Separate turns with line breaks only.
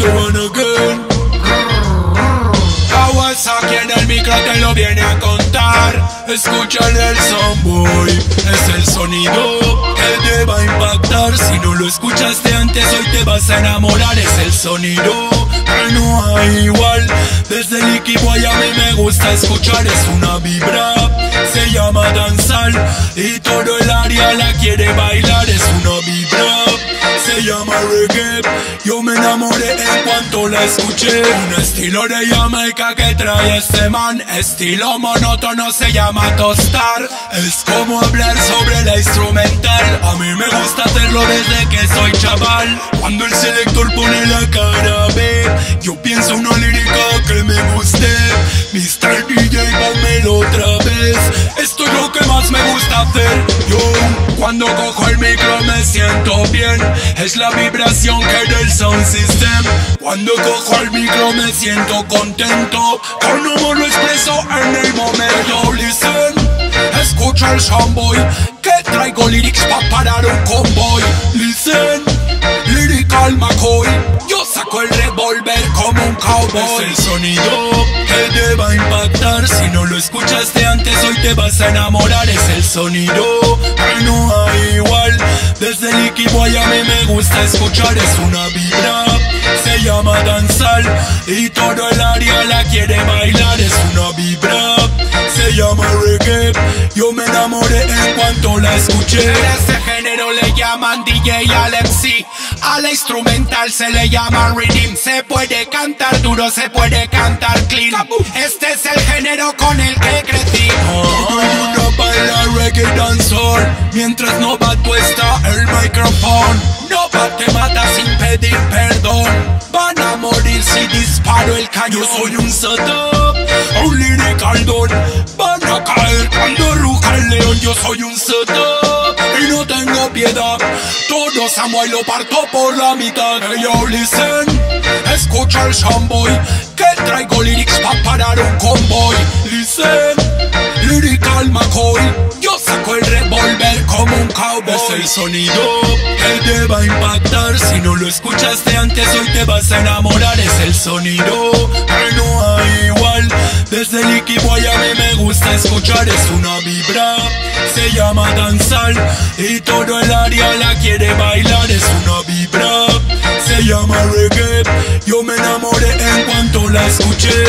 one again. Kawasaki en el micro te lo viene a contar. Escucha el Soundboy, es el sonido que te va a impactar. Si no lo escuchaste antes, hoy te vas a enamorar. Es el sonido que no hay igual. Desde el equipo a mí me gusta escuchar, es una vibra. Se llama danzar y todo el área la quiere bailar. Es una vibra se llama reggae en cuanto la escuché. Un estilo de Jamaica que trae este man. Estilo monótono se llama tostar. Es como hablar sobre la instrumental. A mí me gusta hacerlo desde que soy chaval. Cuando el selector pone la cara B Yo pienso una lírica que me guste. Mr. DJ, pónmelo otra vez. Esto es lo que más me gusta hacer. Yo cuando cojo el micro me siento bien. Es la vibración que del sound system. Cuando cojo el micro me siento contento. Con humor lo expreso en el momento Listen, escucha el soundboy Que traigo lyrics pa' parar un convoy. Listen, lyrical McCoy Yo saco el revólver como un cowboy. Es el sonido que te va a impactar. Si no lo escuchaste antes hoy te vas a enamorar. Es el sonido que no hay igual. Desde el equipo a mí me gusta escuchar, es una vibra Se llama danzar. Y todo el área la quiere bailar. Es una vibra, se llama reggae. Yo me enamoré en cuanto la escuché.
A este género le llaman DJ Alexi A la instrumental se le llama rhythm. Se puede cantar duro, se puede cantar clean. Este es el género con el que crecí.
Todo el mundo baila reggae danzor Mientras no va puesta el micrófono No va te mata sin pedir perdón. Van a morir si disparo el cañón. Yo soy un setup, un lyrical don Van a caer cuando ruja el león. Yo soy un setup y no Todos amo y lo parto por la mitad. Hey yo listen, escucha el soundboy Que traigo lyrics pa' parar un convoy. Listen, lyrical McCoy. Yo saco el revólver como un cowboy. Es el sonido que te va a impactar. Si no lo escuchaste antes hoy te vas a enamorar. Es el sonido que no hay igual. Desde el equipo a mí me gusta escuchar. Es una se llama danzar. Y todo el área la quiere bailar Es una vibra, se llama reggae. Yo me enamoré en cuanto la escuché